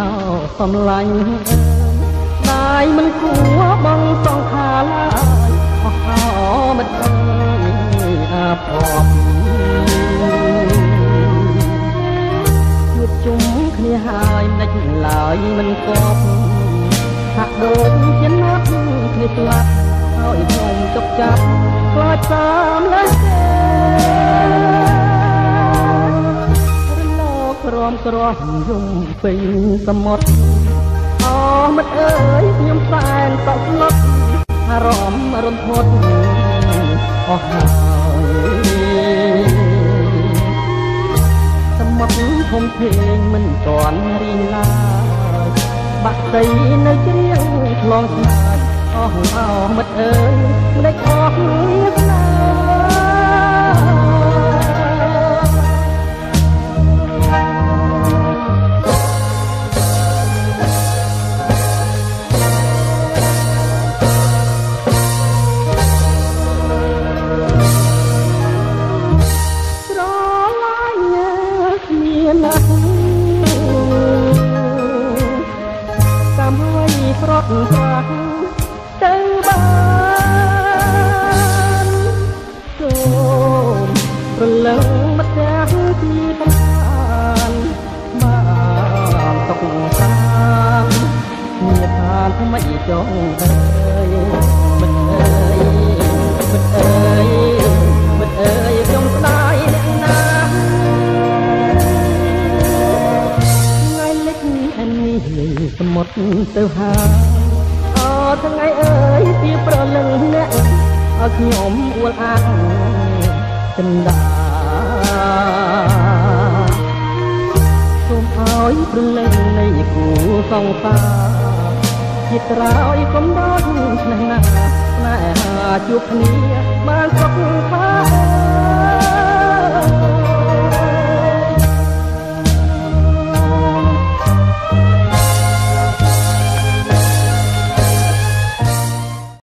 អោសំឡាញ់ដាយមិនគួរបងសងខាឡើយអស់អោមិត្តអើយអាភ័ព្វជួបជុំគ្នាហើយមិនដេចឡើយមិនគប់ហាក់ដូចជាណាត់គ្នាស្លាប់ហើយខ្ញុំចុកចាប់ខ្លាចតាមលើគេ មក្រោះយំពេញសមុទ្រអមិត្តអើយខ្ញុំសែនសោកស្លុតអារម្មណ៍រន្ធត់អស់ហើយសមុទ្រធំធេងមិនទាន់រីងឡើយបាក់ដីនៅជ្រៀងឆ្លងឆ្ងាយអស់អោមិត្តអើយមិនដេចអស់ស្នាស្ណាស់កម្មឲ្យប្រត់ប្រាស់ទៅបានសូមប្រលឹងម្ទាំងទីប្រានបានຕົកប្រានមានឋានថ្មីចងអើយ សមុទ្រទៅហើយអថ្ងៃអើយពីប្រលឹងអ្នកឲ្យខ្ញុំអួលអាងចិនដាសូមឲ្យព្រលឹងនៃគូសង្សារជាក្រោយកុំដល់ឆ្នេះណាស្នេហាជួបគ្នាបានសុខផា